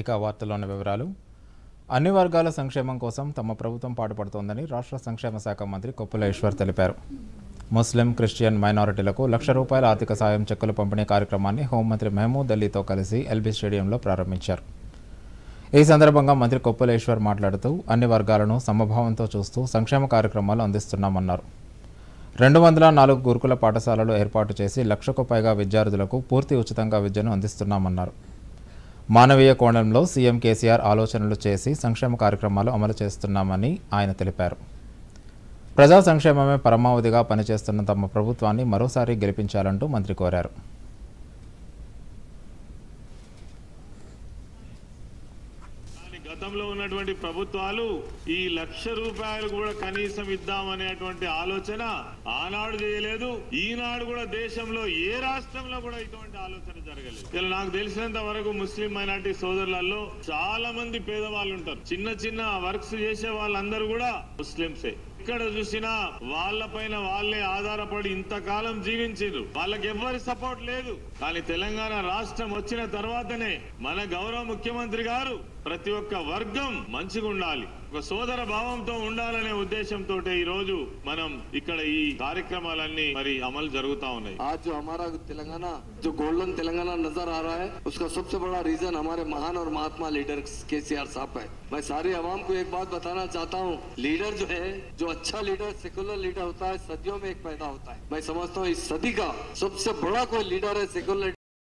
ఇక వార్తల్లోని వివరాలు. అన్ని వర్గాల సంక్షేమం కోసం తమ ప్రభుత్వం పాటుపడుతోందని రాష్ట్ర సంక్షేమ శాఖ మంత్రి కొప్పుల ఈశ్వర్ తెలిపారు. ముస్లిం క్రిస్టియన్ మైనారిటీలకు లక్ష రూపాయల ఆర్థిక సాయం చెక్కులు పంపిణీ కార్యక్రమాన్ని హోంమంత్రి మహమూద్ అలీతో కలిసి ఎల్బీ స్టేడియంలో ప్రారంభించారు. ఈ సందర్భంగా మంత్రి కొప్పులేశ్వర్ మాట్లాడుతూ అన్ని వర్గాలను సమభావంతో చూస్తూ సంక్షేమ కార్యక్రమాలు అందిస్తున్నామన్నారు. రెండు వందల నాలుగు గురుకుల పాఠశాలలు ఏర్పాటు చేసి లక్షకు పైగా విద్యార్థులకు పూర్తి ఉచితంగా విద్యను అందిస్తున్నామన్నారు. మానవీయ కోణంలో సీఎం కేసీఆర్ ఆలోచనలు చేసి సంక్షేమ కార్యక్రమాలు అమలు చేస్తున్నామని ఆయన తెలిపారు. ప్రజా సంక్షేమమే పరమావధిగా పనిచేస్తున్న తమ ప్రభుత్వాన్ని మరోసారి గెలిపించాలంటూ మంత్రి కోరారు కానీ గతంలో ఉన్నటువంటి ప్రభుత్వాలు ఈ లక్ష రూపాయలు కూడా కనీసం ఇద్దామనేటువంటి ఆలోచన ఆనాడు చేయలేదు. ఈనాడు కూడా దేశంలో ఏ రాష్ట్రంలో కూడా ఇటువంటి ఆలోచన జరగలేదు. ఇలా నాకు తెలిసినంత వరకు ముస్లిం మైనార్టీ సోదరులలో చాలా మంది పేదవాళ్ళు ఉంటారు. చిన్న చిన్న వర్క్స్ చేసే వాళ్ళందరూ కూడా ముస్లింసే ఎక్కడ చూసినా వాళ్ళ పైన వాళ్ళే ఆధారపడి ఇంతకాలం జీవించారు వాళ్ళకి ఎవ్వరి సపోర్ట్ లేదు. కానీ తెలంగాణ రాష్ట్రం వచ్చిన తర్వాతనే మన గౌరవ ముఖ్యమంత్రి గారు ప్రతి ఒక్క వర్గం మంచిగా ఉండాలి ఒక సోదర భావంతో ఉండాలనే ఉద్దేశంతో ఈ రోజు మనం ఇక్కడ ఈ కార్యక్రమాలన్నీ మరి అమలు జరుగుతా ఉన్నాయి आज जो हमारा तेलंगाना जो गोल्डन तेलंगाना नजर आ रहा है उसका सबसे बड़ा रीजन हमारे महान और महात्मा लीडर के सी आर साहब है मैं सारी आवाम को एक बात बताना चाहता हूँ लीडर जो है जो अच्छा लीडर सेकुलर लीडर होता है सदियों में एक पैदा होता है मैं समझता हूँ इस सदी का सबसे बड़ा कोई लीडर है सेकुलर